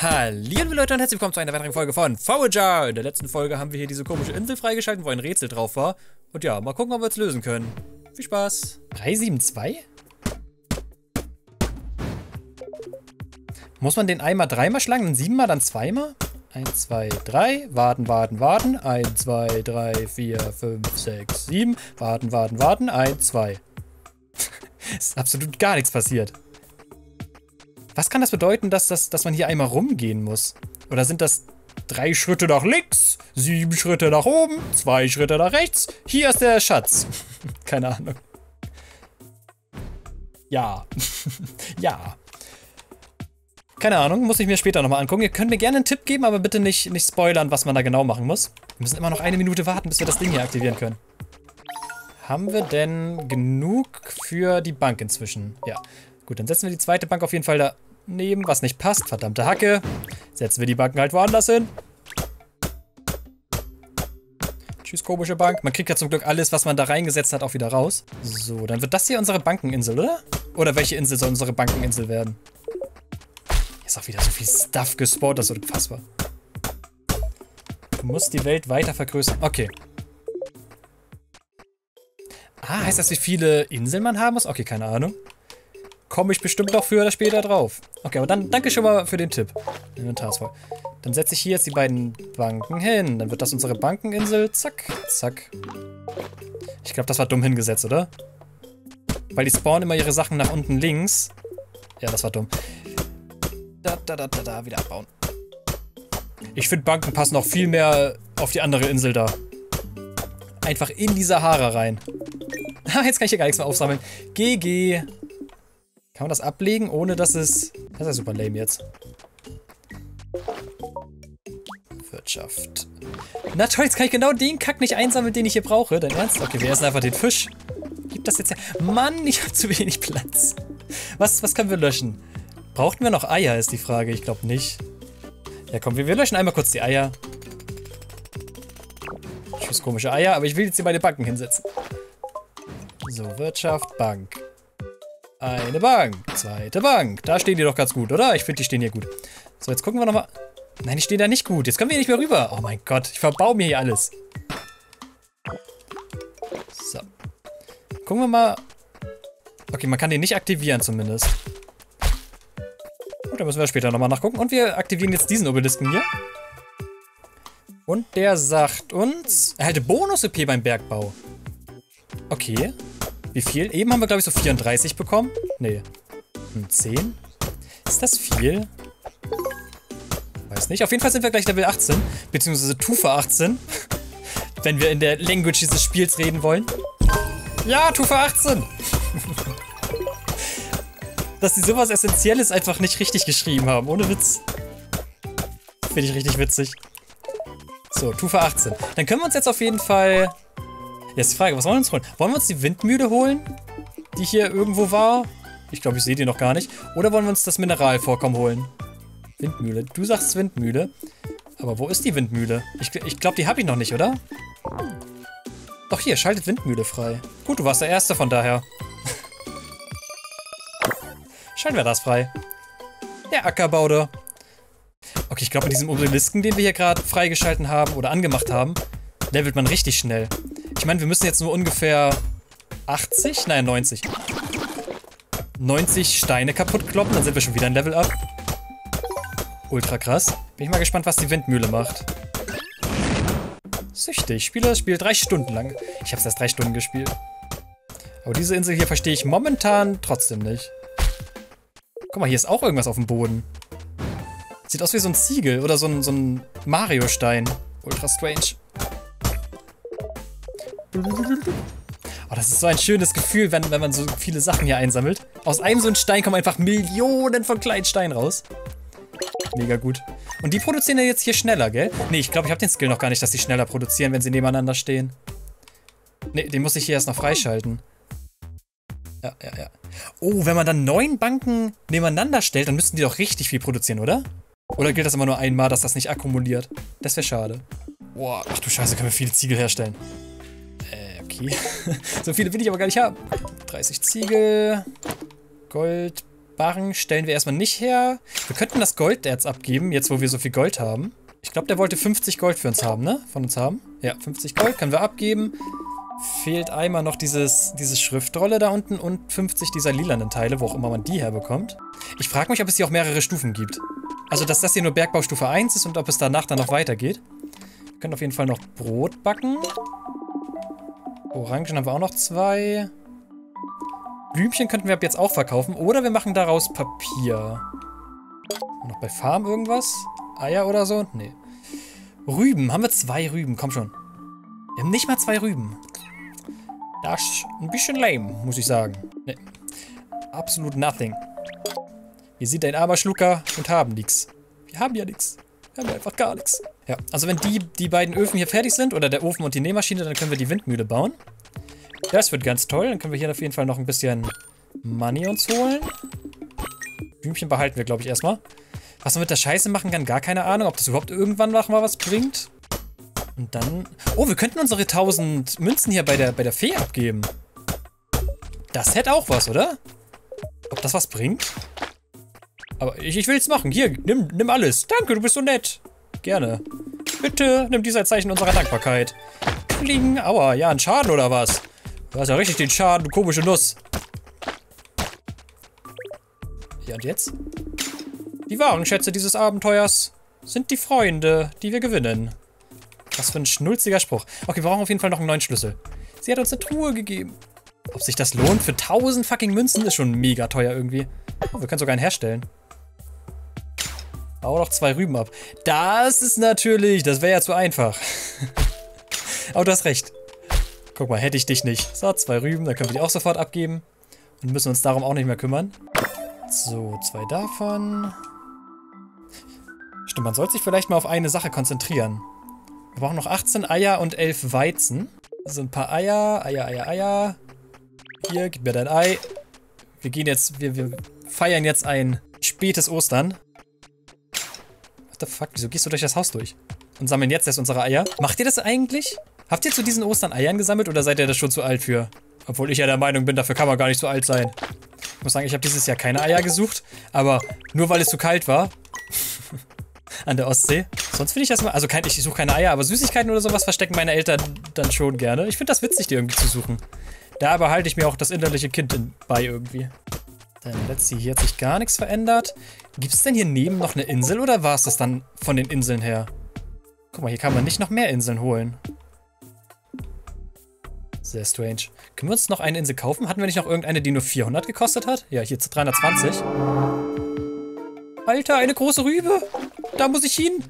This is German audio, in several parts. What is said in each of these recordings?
Hallo Leute und herzlich willkommen zu einer weiteren Folge von Fowager. In der letzten Folge haben wir hier diese komische Insel freigeschaltet, wo ein Rätsel drauf war. Und ja, mal gucken, ob wir es lösen können. Viel Spaß. 372? Muss man den einmal dreimal schlagen, dann siebenmal, dann zweimal? 1, 2, 3, warten, warten, warten. 1, 2, 3, 4, 5, 6, 7. Warten, warten, warten. 1, 2. ist absolut gar nichts passiert. Was kann das bedeuten, dass, das, dass man hier einmal rumgehen muss? Oder sind das drei Schritte nach links, sieben Schritte nach oben, zwei Schritte nach rechts? Hier ist der Schatz. Keine Ahnung. Ja. ja. Keine Ahnung, muss ich mir später nochmal angucken. Ihr könnt mir gerne einen Tipp geben, aber bitte nicht, nicht spoilern, was man da genau machen muss. Wir müssen immer noch eine Minute warten, bis wir das Ding hier aktivieren können. Haben wir denn genug für die Bank inzwischen? Ja. Gut, dann setzen wir die zweite Bank auf jeden Fall da nehmen, was nicht passt. Verdammte Hacke. Setzen wir die Banken halt woanders hin. Tschüss, komische Bank. Man kriegt ja zum Glück alles, was man da reingesetzt hat, auch wieder raus. So, dann wird das hier unsere Bankeninsel, oder? Oder welche Insel soll unsere Bankeninsel werden? Hier ist auch wieder so viel Stuff gespawnt, das ist unfassbar. Du musst die Welt weiter vergrößern. Okay. Ah, heißt das, wie viele Inseln man haben muss? Okay, keine Ahnung komme ich bestimmt noch früher oder später drauf. Okay, aber dann danke schon mal für den Tipp. Inventarsvoll. Dann setze ich hier jetzt die beiden Banken hin. Dann wird das unsere Bankeninsel. Zack, zack. Ich glaube, das war dumm hingesetzt, oder? Weil die spawnen immer ihre Sachen nach unten links. Ja, das war dumm. Da, da, da, da, da, wieder abbauen. Ich finde, Banken passen auch viel mehr auf die andere Insel da. Einfach in die Sahara rein. Jetzt kann ich hier gar nichts mehr aufsammeln. GG. Kann man das ablegen, ohne dass es... Das ist ja super lame jetzt. Wirtschaft. Na toll, jetzt kann ich genau den Kack nicht einsammeln, den ich hier brauche. Dein Ernst? Okay, wir essen einfach den Fisch. Gib das jetzt her. Mann, ich habe zu wenig Platz. Was, was können wir löschen? Brauchten wir noch Eier, ist die Frage. Ich glaube nicht. Ja, komm, wir, wir löschen einmal kurz die Eier. Tschüss, komische Eier, aber ich will jetzt hier meine Banken hinsetzen. So, Wirtschaft, Bank. Eine Bank. Zweite Bank. Da stehen die doch ganz gut, oder? Ich finde, die stehen hier gut. So, jetzt gucken wir nochmal. Nein, die stehen da nicht gut. Jetzt können wir hier nicht mehr rüber. Oh mein Gott, ich verbau mir hier alles. So. Gucken wir mal. Okay, man kann den nicht aktivieren zumindest. Gut, da müssen wir später nochmal nachgucken. Und wir aktivieren jetzt diesen Obelisken hier. Und der sagt uns, erhalte Bonus-EP beim Bergbau. Okay. Wie viel? Eben haben wir, glaube ich, so 34 bekommen. Nee. Hm, 10? Ist das viel? Weiß nicht. Auf jeden Fall sind wir gleich Level 18. Beziehungsweise Tufa 18. Wenn wir in der Language dieses Spiels reden wollen. Ja, Tufa 18! Dass sie sowas Essentielles einfach nicht richtig geschrieben haben. Ohne Witz. Finde ich richtig witzig. So, Tufa 18. Dann können wir uns jetzt auf jeden Fall Jetzt die Frage, was wollen wir uns holen? Wollen wir uns die Windmühle holen? Die hier irgendwo war? Ich glaube, ich sehe die noch gar nicht. Oder wollen wir uns das Mineralvorkommen holen? Windmühle. Du sagst Windmühle. Aber wo ist die Windmühle? Ich, ich glaube, die habe ich noch nicht, oder? Doch hier, schaltet Windmühle frei. Gut, du warst der Erste von daher. Schalten wir das frei. Der Ackerbau da. Okay, ich glaube, mit diesem Obelisken, den wir hier gerade freigeschalten haben oder angemacht haben, levelt man richtig schnell. Ich meine, wir müssen jetzt nur ungefähr 80? Nein, 90. 90 Steine kaputt kloppen, dann sind wir schon wieder ein Level up. Ultra krass. Bin ich mal gespannt, was die Windmühle macht. Süchtig. Spiele das Spiel drei Stunden lang. Ich habe es erst drei Stunden gespielt. Aber diese Insel hier verstehe ich momentan trotzdem nicht. Guck mal, hier ist auch irgendwas auf dem Boden. Sieht aus wie so ein Ziegel oder so ein, so ein Mario-Stein. Ultra strange. Das ist so ein schönes Gefühl, wenn, wenn man so viele Sachen hier einsammelt. Aus einem so einem Stein kommen einfach Millionen von kleinen Steinen raus. Mega gut. Und die produzieren ja jetzt hier schneller, gell? Nee, ich glaube, ich habe den Skill noch gar nicht, dass sie schneller produzieren, wenn sie nebeneinander stehen. Nee, den muss ich hier erst noch freischalten. Ja, ja, ja. Oh, wenn man dann neun Banken nebeneinander stellt, dann müssten die doch richtig viel produzieren, oder? Oder gilt das immer nur einmal, dass das nicht akkumuliert? Das wäre schade. Boah, ach du Scheiße, können wir viele Ziegel herstellen okay. so viele will ich aber gar nicht haben. 30 Ziegel. Gold. Barren stellen wir erstmal nicht her. Wir könnten das Golderz abgeben, jetzt wo wir so viel Gold haben. Ich glaube, der wollte 50 Gold für uns haben, ne? Von uns haben. Ja, 50 Gold können wir abgeben. Fehlt einmal noch dieses, diese Schriftrolle da unten und 50 dieser lilanen Teile, wo auch immer man die herbekommt. Ich frage mich, ob es hier auch mehrere Stufen gibt. Also, dass das hier nur Bergbaustufe 1 ist und ob es danach dann noch weitergeht. Wir können auf jeden Fall noch Brot backen. Orangen haben wir auch noch zwei. Blümchen könnten wir ab jetzt auch verkaufen. Oder wir machen daraus Papier. Noch bei Farm irgendwas? Eier oder so? Nee. Rüben. Haben wir zwei Rüben? Komm schon. Wir haben nicht mal zwei Rüben. Das ist ein bisschen lame, muss ich sagen. Nee. Absolut nothing. Wir sind ein armer Schlucker und haben nichts. Wir haben ja nichts. Wir haben einfach gar nichts. Ja, also wenn die, die beiden Öfen hier fertig sind, oder der Ofen und die Nähmaschine, dann können wir die Windmühle bauen. Das wird ganz toll. Dann können wir hier auf jeden Fall noch ein bisschen Money uns holen. Blümchen behalten wir, glaube ich, erstmal. Was man mit der Scheiße machen kann, gar keine Ahnung. Ob das überhaupt irgendwann noch mal was bringt. Und dann... Oh, wir könnten unsere 1000 Münzen hier bei der, bei der Fee abgeben. Das hätte auch was, oder? Ob das was bringt? Aber ich, ich will es machen. Hier, nimm, nimm alles. Danke, du bist so nett. Gerne. Bitte, nimm dies Zeichen unserer Dankbarkeit. Kling, aua, ja, ein Schaden oder was? Du hast ja richtig den Schaden, du komische Nuss. Ja, und jetzt? Die wahren Schätze dieses Abenteuers sind die Freunde, die wir gewinnen. Was für ein schnulziger Spruch. Okay, wir brauchen auf jeden Fall noch einen neuen Schlüssel. Sie hat uns eine Truhe gegeben. Ob sich das lohnt? Für 1000 fucking Münzen ist schon mega teuer irgendwie. Oh, wir können sogar einen herstellen. Bau noch zwei Rüben ab. Das ist natürlich, das wäre ja zu einfach. Aber du hast recht. Guck mal, hätte ich dich nicht. So, zwei Rüben, dann können wir die auch sofort abgeben. Und müssen uns darum auch nicht mehr kümmern. So, zwei davon. Stimmt, man sollte sich vielleicht mal auf eine Sache konzentrieren. Wir brauchen noch 18 Eier und 11 Weizen. So ein paar Eier, Eier, Eier, Eier. Hier, gib mir dein Ei. Wir gehen jetzt, wir, wir feiern jetzt ein spätes Ostern. The fuck, wieso gehst du durch das Haus durch? Und sammeln jetzt erst unsere Eier? Macht ihr das eigentlich? Habt ihr zu diesen Ostern Eiern gesammelt oder seid ihr das schon zu alt für? Obwohl ich ja der Meinung bin, dafür kann man gar nicht so alt sein. Ich muss sagen, ich habe dieses Jahr keine Eier gesucht, aber nur weil es zu kalt war, an der Ostsee. Sonst finde ich das mal, also kein, ich suche keine Eier, aber Süßigkeiten oder sowas verstecken meine Eltern dann schon gerne. Ich finde das witzig, die irgendwie zu suchen. Da behalte ich mir auch das innerliche Kind in, bei irgendwie. Dann let's see, hier hat sich gar nichts verändert. Gibt es denn hier neben noch eine Insel oder war es das dann von den Inseln her? Guck mal, hier kann man nicht noch mehr Inseln holen. Sehr strange. Können wir uns noch eine Insel kaufen? Hatten wir nicht noch irgendeine, die nur 400 gekostet hat? Ja, hier zu 320. Alter, eine große Rübe. Da muss ich hin.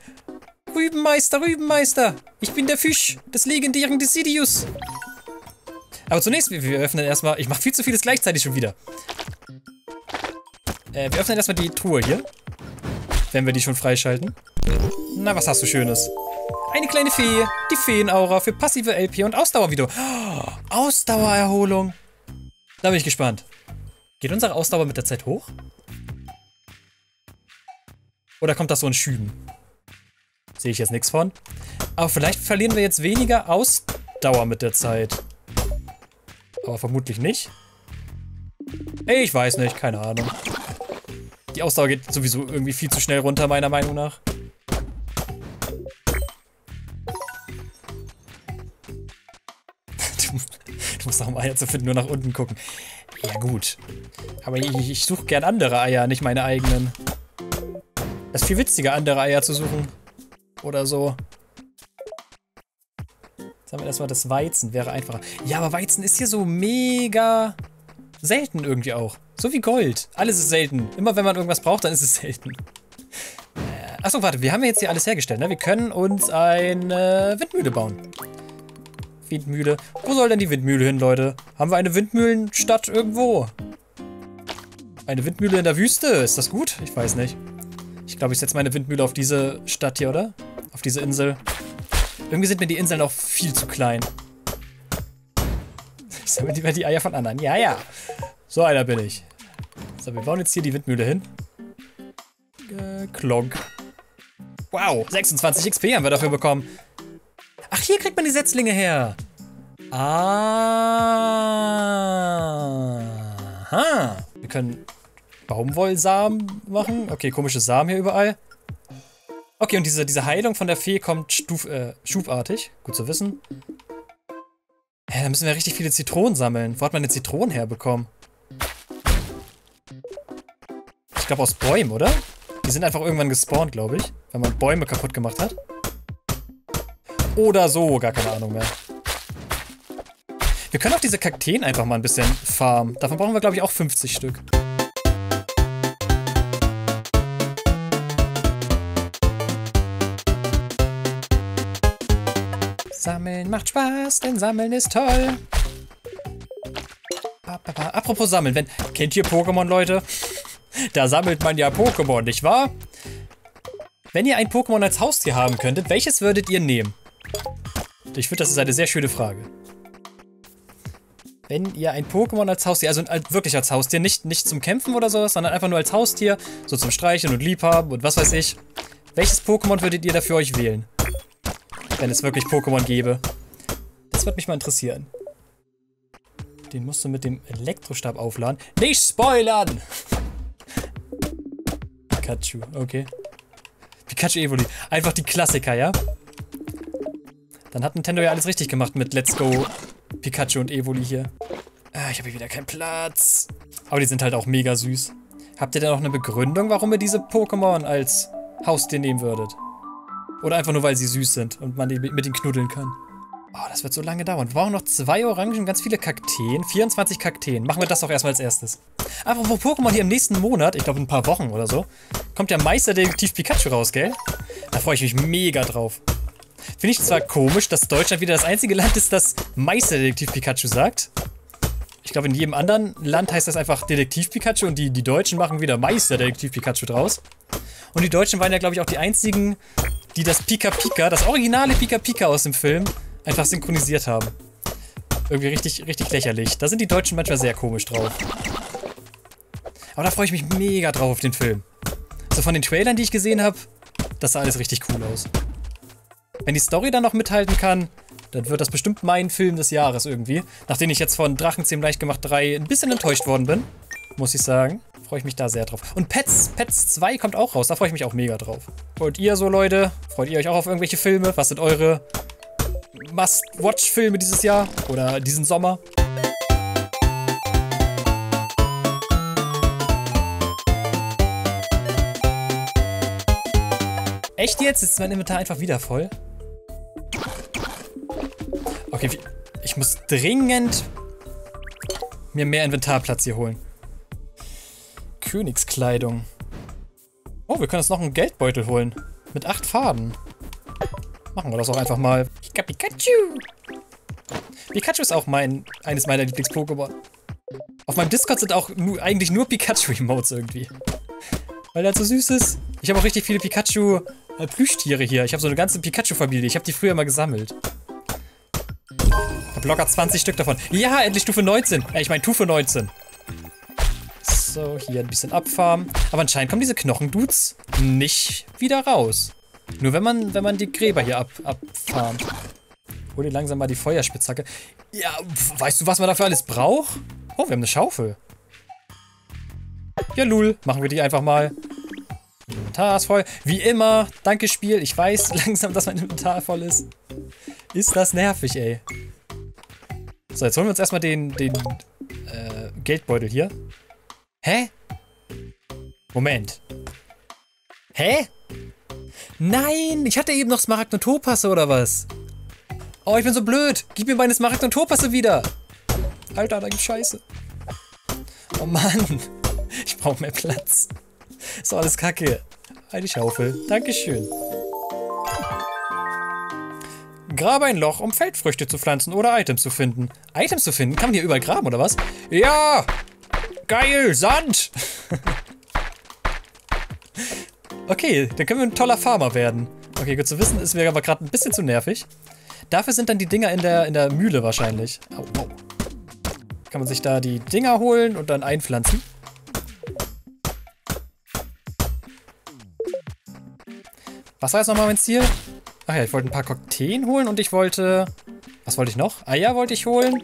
Rübenmeister, Rübenmeister. Ich bin der Fisch des legendären Decidius. Aber zunächst, wir öffnen erstmal... Ich mache viel zu vieles gleichzeitig schon wieder. Äh, wir öffnen erstmal die Truhe hier. Wenn wir die schon freischalten. Na, was hast du Schönes? Eine kleine Fee. Die Feenaura für passive LP und Ausdauer wieder. Ausdauererholung. Da bin ich gespannt. Geht unsere Ausdauer mit der Zeit hoch? Oder kommt das so in Schüben? Sehe ich jetzt nichts von. Aber vielleicht verlieren wir jetzt weniger Ausdauer mit der Zeit. Aber vermutlich nicht. Ich weiß nicht, keine Ahnung. Die Ausdauer geht sowieso irgendwie viel zu schnell runter, meiner Meinung nach. Du, musst nach um Eier zu finden, nur nach unten gucken. Ja gut. Aber ich, ich suche gern andere Eier, nicht meine eigenen. Das ist viel witziger, andere Eier zu suchen. Oder so. Sagen wir erstmal, das Weizen wäre einfacher. Ja, aber Weizen ist hier so mega selten irgendwie auch. So wie Gold. Alles ist selten. Immer wenn man irgendwas braucht, dann ist es selten. Äh, achso, warte, wir haben jetzt hier alles hergestellt, ne? Wir können uns eine Windmühle bauen. Windmühle. Wo soll denn die Windmühle hin, Leute? Haben wir eine Windmühlenstadt irgendwo? Eine Windmühle in der Wüste? Ist das gut? Ich weiß nicht. Ich glaube, ich setze meine Windmühle auf diese Stadt hier, oder? Auf diese Insel. Irgendwie sind mir die Inseln auch viel zu klein. Ich sammle lieber die Eier von anderen. Ja, ja. So einer bin ich. So, wir bauen jetzt hier die Windmühle hin. Äh, Klonk. Wow, 26 XP haben wir dafür bekommen. Ach, hier kriegt man die Setzlinge her. Aha. Wir können Baumwollsamen machen. Okay, komische Samen hier überall. Okay, und diese, diese Heilung von der Fee kommt stuf, äh, schubartig. Gut zu wissen. Hä, da müssen wir richtig viele Zitronen sammeln. Wo hat man denn Zitronen herbekommen? Ich glaube aus Bäumen, oder? Die sind einfach irgendwann gespawnt, glaube ich. Wenn man Bäume kaputt gemacht hat. Oder so, gar keine Ahnung mehr. Wir können auch diese Kakteen einfach mal ein bisschen farmen. Davon brauchen wir, glaube ich, auch 50 Stück. Sammeln macht Spaß, denn Sammeln ist toll. Apropos Sammeln, wenn, kennt ihr Pokémon, Leute? Da sammelt man ja Pokémon, nicht wahr? Wenn ihr ein Pokémon als Haustier haben könntet, welches würdet ihr nehmen? Ich finde, das ist eine sehr schöne Frage. Wenn ihr ein Pokémon als Haustier, also wirklich als Haustier, nicht, nicht zum Kämpfen oder sowas, sondern einfach nur als Haustier, so zum Streicheln und Liebhaben und was weiß ich. Welches Pokémon würdet ihr dafür euch wählen? Wenn es wirklich Pokémon gäbe. Das würde mich mal interessieren. Den musst du mit dem Elektrostab aufladen. Nicht spoilern! Pikachu, okay. Pikachu Evoli. Einfach die Klassiker, ja? Dann hat Nintendo ja alles richtig gemacht mit Let's Go Pikachu und Evoli hier. Ah, ich habe hier wieder keinen Platz. Aber die sind halt auch mega süß. Habt ihr denn noch eine Begründung, warum ihr diese Pokémon als Haustier nehmen würdet? Oder einfach nur, weil sie süß sind und man mit ihnen knuddeln kann? Oh, das wird so lange dauern. Wir brauchen noch zwei Orangen, ganz viele Kakteen. 24 Kakteen. Machen wir das doch erstmal als erstes. Aber wo Pokémon hier im nächsten Monat, ich glaube in ein paar Wochen oder so, kommt der Meisterdetektiv Pikachu raus, gell? Da freue ich mich mega drauf. Finde ich zwar komisch, dass Deutschland wieder das einzige Land ist, das Meisterdetektiv Pikachu sagt. Ich glaube, in jedem anderen Land heißt das einfach Detektiv Pikachu und die, die Deutschen machen wieder Meisterdetektiv Pikachu draus. Und die Deutschen waren ja, glaube ich, auch die einzigen, die das Pika Pika, das originale Pika Pika aus dem Film, einfach synchronisiert haben. Irgendwie richtig, richtig lächerlich. Da sind die Deutschen manchmal sehr komisch drauf. Aber da freue ich mich mega drauf auf den Film. So von den Trailern, die ich gesehen habe, das sah alles richtig cool aus. Wenn die Story dann noch mithalten kann, dann wird das bestimmt mein Film des Jahres irgendwie. Nachdem ich jetzt von Drachenzähm leicht gemacht 3 ein bisschen enttäuscht worden bin, muss ich sagen. Freue ich mich da sehr drauf. Und Pets, Pets 2 kommt auch raus, da freue ich mich auch mega drauf. Freut ihr so, Leute? Freut ihr euch auch auf irgendwelche Filme? Was sind eure Must-Watch-Filme dieses Jahr? Oder diesen Sommer? Echt jetzt? Ist mein Inventar einfach wieder voll? Okay, ich muss dringend mir mehr Inventarplatz hier holen. Königskleidung. Oh, wir können uns noch einen Geldbeutel holen. Mit acht Farben. Machen wir das auch einfach mal. Pika Pikachu! Pikachu ist auch mein, eines meiner Lieblings-Pokémon. Auf meinem Discord sind auch nu, eigentlich nur Pikachu-Emotes irgendwie. Weil er so süß ist. Ich habe auch richtig viele Pikachu äh, hier. Ich habe so eine ganze Pikachu-Familie. Ich habe die früher mal gesammelt. Ich habe locker 20 Stück davon. Ja, endlich Stufe 19. Äh, ich meine Stufe 19. So, hier ein bisschen abfarmen. Aber anscheinend kommen diese Knochendudes nicht wieder raus. Nur wenn man, wenn man die Gräber hier ab, abfarmt. Hol dir langsam mal die Feuerspitzhacke. Ja, weißt du, was man dafür alles braucht? Oh, wir haben eine Schaufel. Ja, lul. Machen wir die einfach mal. Inventar ist voll. Wie immer. Danke, Spiel. Ich weiß langsam, dass mein Inventar voll ist. Ist das nervig, ey. So, jetzt holen wir uns erstmal den, den äh, Geldbeutel hier. Hä? Moment. Hä? Nein, ich hatte eben noch Smaragd und Topasse oder was? Oh, ich bin so blöd. Gib mir meine Smaragd und Topasse wieder. Alter, da gibt's Scheiße. Oh Mann. Ich brauche mehr Platz. Ist doch alles kacke. Eine Schaufel. Dankeschön. Grabe ein Loch, um Feldfrüchte zu pflanzen oder Items zu finden. Items zu finden? Kann man hier überall graben, oder was? Ja! Geil! Sand! okay, dann können wir ein toller Farmer werden. Okay, gut zu wissen, ist mir aber gerade ein bisschen zu nervig. Dafür sind dann die Dinger in der, in der Mühle wahrscheinlich. Au, au. Kann man sich da die Dinger holen und dann einpflanzen. Was war jetzt nochmal mein Ziel? Ach ja, ich wollte ein paar Kakteen holen und ich wollte... Was wollte ich noch? Eier wollte ich holen.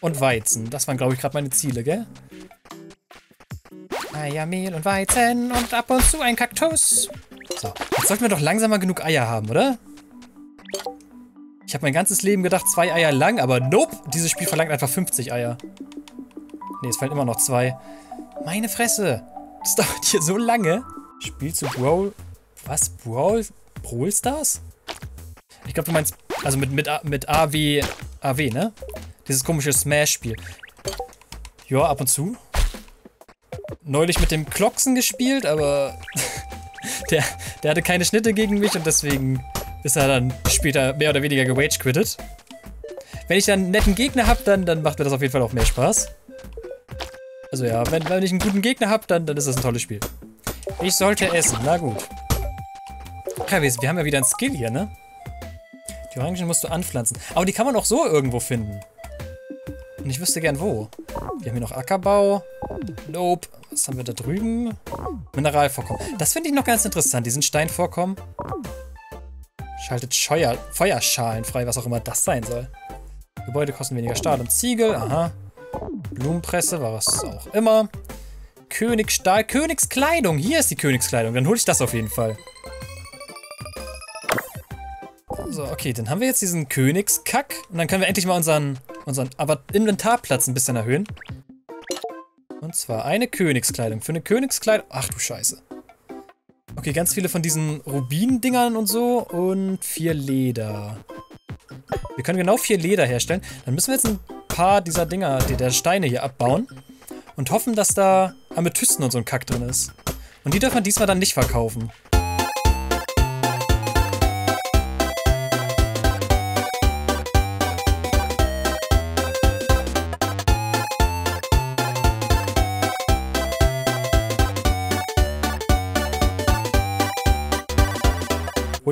Und Weizen. Das waren, glaube ich, gerade meine Ziele, gell? Eier, Mehl und Weizen und ab und zu ein Kaktus. So, jetzt sollten wir doch langsam mal genug Eier haben, oder? Ich habe mein ganzes Leben gedacht, zwei Eier lang, aber nope, dieses Spiel verlangt einfach 50 Eier. Ne, es fallen immer noch zwei. Meine Fresse. Das dauert hier so lange. Spiel zu Brawl... Was? Brawl... Brawl Stars? Ich glaube, du meinst... Also mit, mit, mit AW... AW, ne? Dieses komische Smash-Spiel. Ja, ab und zu. Neulich mit dem Klocksen gespielt, aber... der, der hatte keine Schnitte gegen mich und deswegen ist er dann später mehr oder weniger gerage-quittet. Wenn ich dann einen netten Gegner habe, dann, dann macht mir das auf jeden Fall auch mehr Spaß. Also ja, wenn, wenn ich einen guten Gegner habe, dann, dann ist das ein tolles Spiel. Ich sollte essen, na gut. Ja, wir, wir haben ja wieder ein Skill hier, ne? Die Orangen musst du anpflanzen. Aber die kann man auch so irgendwo finden. Und ich wüsste gern wo. Wir haben hier noch Ackerbau. Nope. Was haben wir da drüben? Mineralvorkommen. Das finde ich noch ganz interessant, diesen Steinvorkommen. Schaltet Scheuer, Feuerschalen frei, was auch immer das sein soll. Gebäude kosten weniger Stahl und Ziegel. Aha. Blumenpresse, was auch immer. Königsstahl, Königskleidung. Hier ist die Königskleidung. Dann hole ich das auf jeden Fall. So, okay, dann haben wir jetzt diesen Königskack. Und dann können wir endlich mal unseren, unseren Inventarplatz ein bisschen erhöhen. Und zwar eine Königskleidung. Für eine Königskleidung... Ach du Scheiße. Okay, ganz viele von diesen Rubin-Dingern und so. Und vier Leder. Wir können genau vier Leder herstellen. Dann müssen wir jetzt ein paar dieser Dinger, der Steine hier abbauen. Und hoffen, dass da Amethysten und so ein Kack drin ist. Und die dürfen wir diesmal dann nicht verkaufen.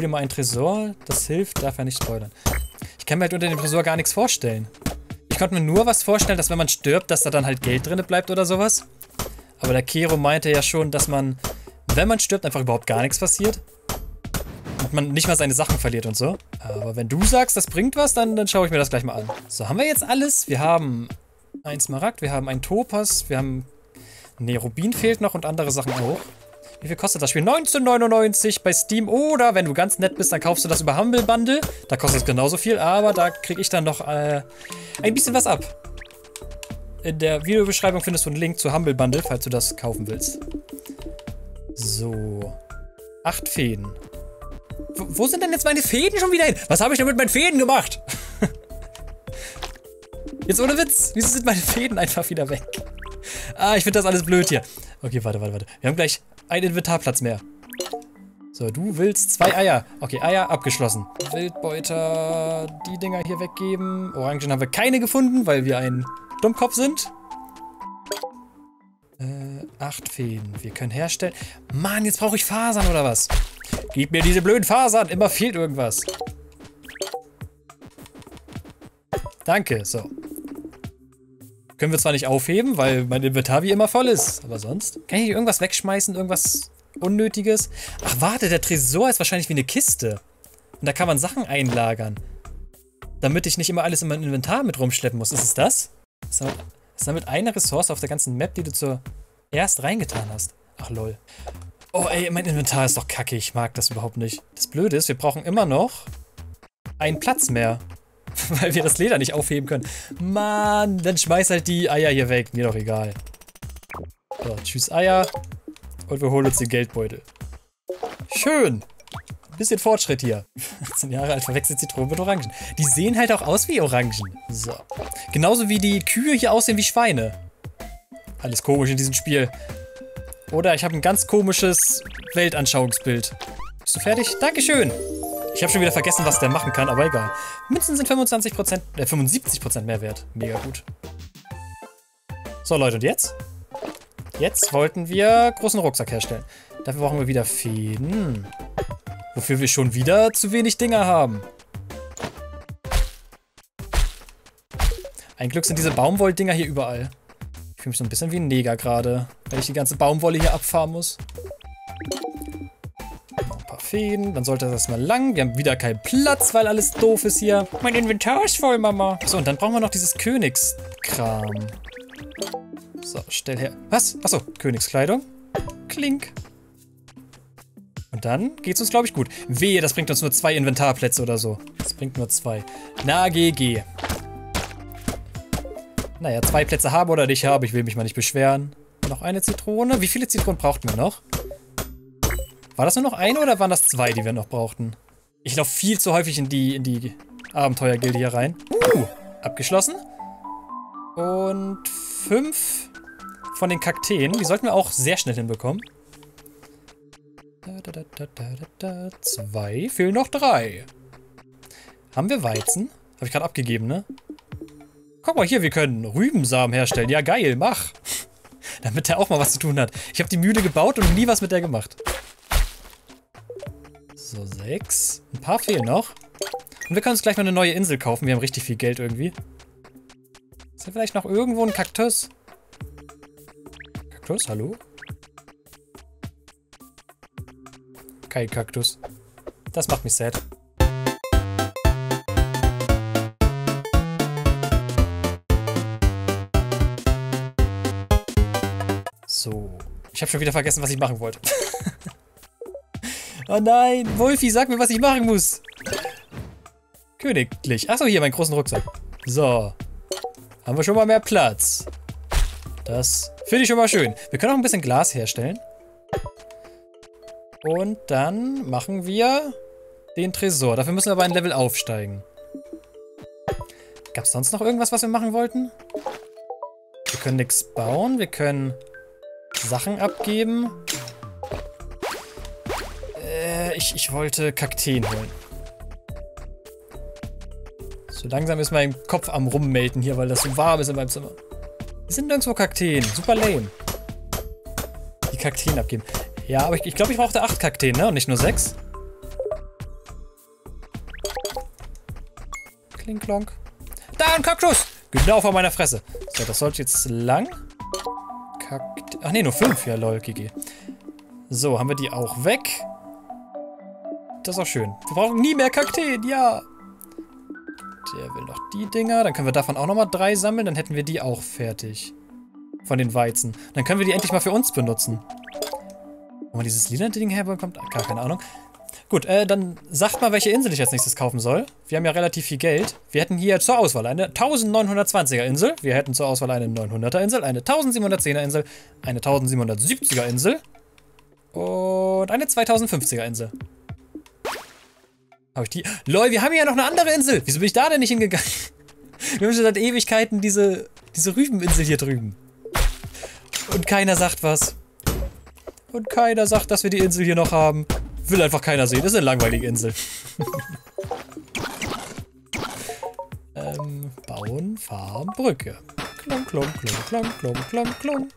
Hol dir mal ein Tresor, das hilft, darf er nicht spoilern. Ich kann mir halt unter dem Tresor gar nichts vorstellen. Ich konnte mir nur was vorstellen, dass wenn man stirbt, dass da dann halt Geld drin bleibt oder sowas. Aber der Kero meinte ja schon, dass man, wenn man stirbt, einfach überhaupt gar nichts passiert. Und man nicht mal seine Sachen verliert und so. Aber wenn du sagst, das bringt was, dann, dann schaue ich mir das gleich mal an. So, haben wir jetzt alles? Wir haben ein Smaragd, wir haben ein Topas, wir haben... Ne, Rubin fehlt noch und andere Sachen auch. Wie viel kostet das Spiel? 19,99 bei Steam. Oder wenn du ganz nett bist, dann kaufst du das über Humble Bundle. Da kostet es genauso viel, aber da kriege ich dann noch äh, ein bisschen was ab. In der Videobeschreibung findest du einen Link zu Humble Bundle, falls du das kaufen willst. So. Acht Fäden. W wo sind denn jetzt meine Fäden schon wieder hin? Was habe ich denn mit meinen Fäden gemacht? jetzt ohne Witz. Wieso sind meine Fäden einfach wieder weg? Ah, ich finde das alles blöd hier. Okay, warte, warte, warte. Wir haben gleich einen Inventarplatz mehr. So, du willst zwei Eier. Okay, Eier abgeschlossen. Wildbeuter, die Dinger hier weggeben. Orangen haben wir keine gefunden, weil wir ein Dummkopf sind. Äh, acht Fäden. Wir können herstellen. Mann, jetzt brauche ich Fasern oder was? Gib mir diese blöden Fasern. Immer fehlt irgendwas. Danke, so. Können wir zwar nicht aufheben, weil mein Inventar wie immer voll ist. Aber sonst? Kann ich hier irgendwas wegschmeißen? Irgendwas Unnötiges? Ach, warte, der Tresor ist wahrscheinlich wie eine Kiste. Und da kann man Sachen einlagern. Damit ich nicht immer alles in mein Inventar mit rumschleppen muss. Ist es das? Ist damit, eine Ressource auf der ganzen Map, die du zuerst reingetan hast? Ach, lol. Oh, ey, mein Inventar ist doch kacke. Ich mag das überhaupt nicht. Das Blöde ist, wir brauchen immer noch einen Platz mehr. Weil wir das Leder nicht aufheben können. Mann, dann schmeiß halt die Eier hier weg. Mir doch egal. So, tschüss Eier. Und wir holen uns den Geldbeutel. Schön. bisschen Fortschritt hier. 18 Jahre alt verwechselt Zitronen mit Orangen. Die sehen halt auch aus wie Orangen. So. Genauso wie die Kühe hier aussehen wie Schweine. Alles komisch in diesem Spiel. Oder ich habe ein ganz komisches Weltanschauungsbild. Bist du fertig? Dankeschön. Ich habe schon wieder vergessen, was der machen kann, aber egal. Münzen sind 25%, äh, 75% mehr wert. Mega gut. So, Leute, und jetzt? Jetzt wollten wir großen Rucksack herstellen. Dafür brauchen wir wieder Fäden. Wofür wir schon wieder zu wenig Dinger haben. Ein Glück sind diese Baumwolldinger hier überall. Ich fühle mich so ein bisschen wie ein Neger gerade, weil ich die ganze Baumwolle hier abfahren muss. Fäden. Dann sollte das mal lang. Wir haben wieder keinen Platz, weil alles doof ist hier. Mein Inventar ist voll, Mama. So, und dann brauchen wir noch dieses Königskram. So, stell her. Was? Achso, Königskleidung. Klink. Und dann geht's uns, glaube ich, gut. Wehe, das bringt uns nur zwei Inventarplätze oder so. Das bringt nur zwei. Na, GG. Naja, zwei Plätze habe oder nicht habe, ich will mich mal nicht beschweren. Noch eine Zitrone. Wie viele Zitronen brauchten wir noch? War das nur noch eine oder waren das zwei, die wir noch brauchten? Ich laufe viel zu häufig in die, in die Abenteuergilde hier rein. Uh, abgeschlossen. Und fünf von den Kakteen. Die sollten wir auch sehr schnell hinbekommen. Da, da, da, Zwei. Fehlen noch drei. Haben wir Weizen? Habe ich gerade abgegeben, ne? Guck mal hier, wir können Rübensamen herstellen. Ja, geil, mach. Damit der auch mal was zu tun hat. Ich habe die Mühle gebaut und nie was mit der gemacht. So, sechs. Ein paar fehlen noch. Und wir können uns gleich mal eine neue Insel kaufen. Wir haben richtig viel Geld irgendwie. Ist da vielleicht noch irgendwo ein Kaktus? Kaktus, hallo? Kein Kaktus. Das macht mich sad. So. Ich habe schon wieder vergessen, was ich machen wollte. oh nein, Wolfi, sag mir, was ich machen muss. Königlich. Achso, hier, meinen großen Rucksack. So. Haben wir schon mal mehr Platz. Das finde ich schon mal schön. Wir können auch ein bisschen Glas herstellen. Und dann machen wir den Tresor. Dafür müssen wir aber ein Level aufsteigen. Gab es sonst noch irgendwas, was wir machen wollten? Wir können nichts bauen. Wir können Sachen abgeben. Äh, ich, ich wollte Kakteen holen. So langsam ist mein Kopf am rummelden hier, weil das so warm ist in meinem Zimmer. Wir sind nirgendwo Kakteen. Super lame. Die Kakteen abgeben. Ja, aber ich, ich glaube, ich brauchte acht Kakteen, ne? Und nicht nur sechs. Klonk. Da, ein Kaktus! Genau vor meiner Fresse. So, das sollte jetzt lang. Kakt Ach nee, nur fünf. Ja, lol, GG. So, haben wir die auch weg. Das ist auch schön. Wir brauchen nie mehr Kakteen, ja. Der will noch die Dinger. Dann können wir davon auch nochmal drei sammeln. Dann hätten wir die auch fertig. Von den Weizen. Dann können wir die endlich mal für uns benutzen. Wo man dieses lila Ding herbekommt? Gar keine Ahnung. Gut, äh, dann sagt mal, welche Insel ich als nächstes kaufen soll. Wir haben ja relativ viel Geld. Wir hätten hier zur Auswahl eine 1920er Insel. Wir hätten zur Auswahl eine 900er Insel, eine 1710er Insel, eine 1770er Insel und eine 2050er Insel. Habe ich die? Lol, wir haben ja noch eine andere Insel. Wieso bin ich da denn nicht hingegangen? Wir haben schon seit Ewigkeiten diese, diese Rübeninsel hier drüben. Und keiner sagt was. Und keiner sagt, dass wir die Insel hier noch haben. Will einfach keiner sehen. Das ist eine langweilige Insel. ähm, bauen, Farm, Brücke. Klong, klong, klong, klong, klong, klong, klong.